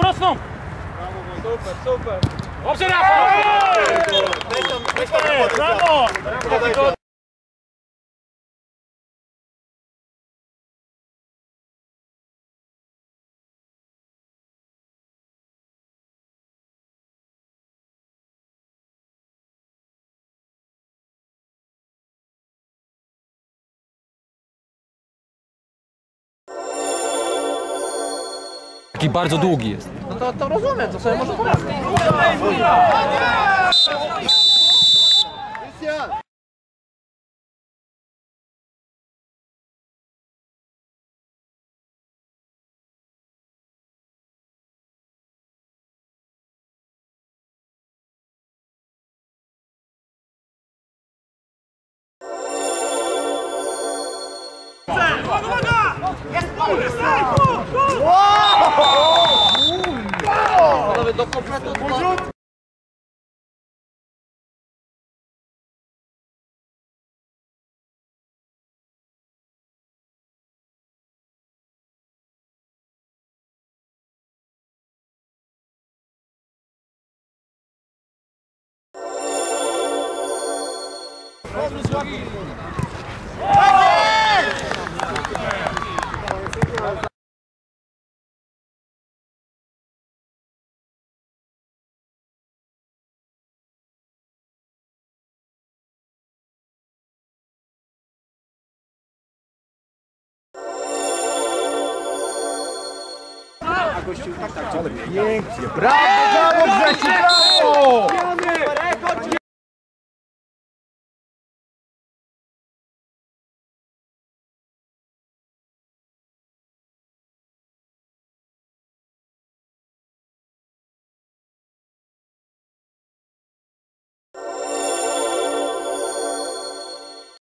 Rosną! Super, super. Dobrze, Rafał! Brawo! Taki bardzo długi jest. No to, to rozumiem, to sobie może poradzić. Panowie, Agostinho, tak, tak, ale pięknie, brawo, brawo, Grzesiu, brawo!